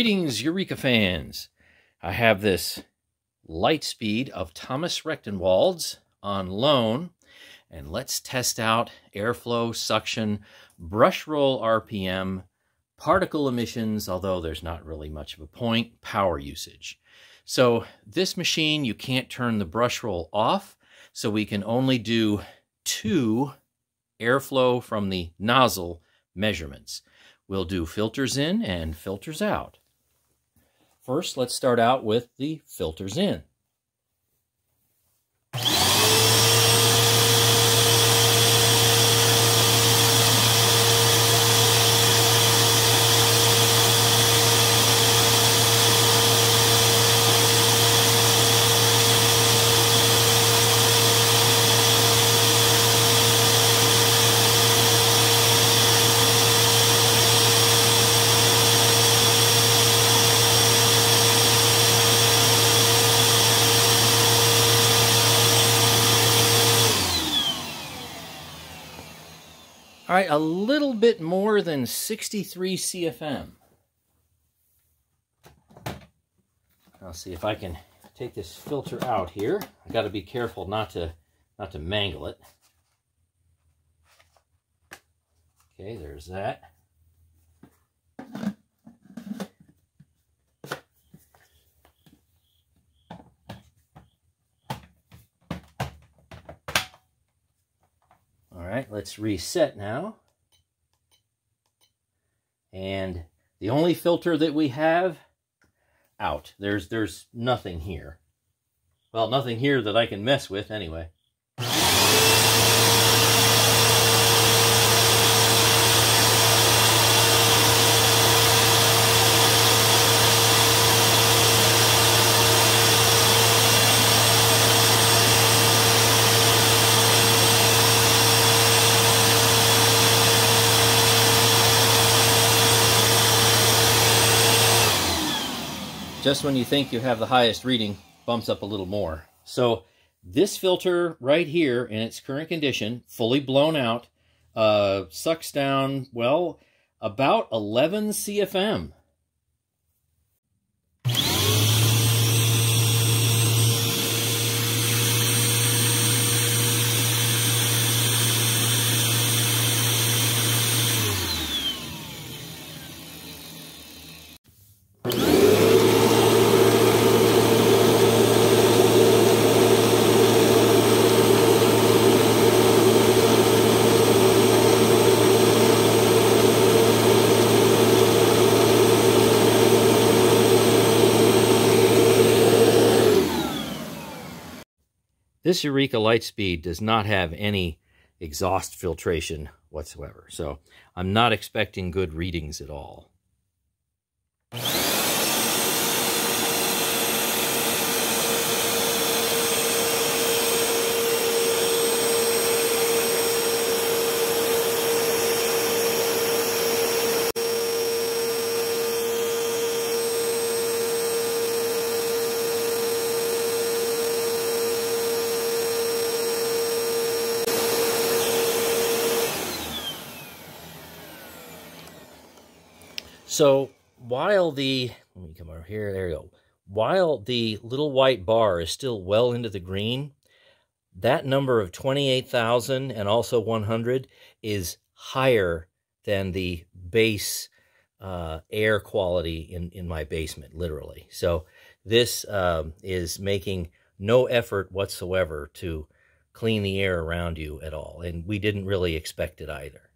Greetings, Eureka fans. I have this Lightspeed of Thomas Rechtenwald's on loan, and let's test out airflow, suction, brush roll RPM, particle emissions, although there's not really much of a point, power usage. So this machine, you can't turn the brush roll off, so we can only do two airflow from the nozzle measurements. We'll do filters in and filters out. First, let's start out with the filters in. All right, a little bit more than 63 CFM. I'll see if I can take this filter out here. I got to be careful not to not to mangle it. Okay, there's that. Right, let's reset now. And the only filter that we have, out. There's, there's nothing here. Well, nothing here that I can mess with anyway. Just when you think you have the highest reading, bumps up a little more. So this filter right here in its current condition, fully blown out, uh, sucks down, well, about 11 CFM. This Eureka Lightspeed does not have any exhaust filtration whatsoever, so I'm not expecting good readings at all. So while the, let me come over here, there you go. While the little white bar is still well into the green, that number of 28,000 and also 100 is higher than the base uh, air quality in, in my basement, literally. So this um, is making no effort whatsoever to clean the air around you at all. And we didn't really expect it either.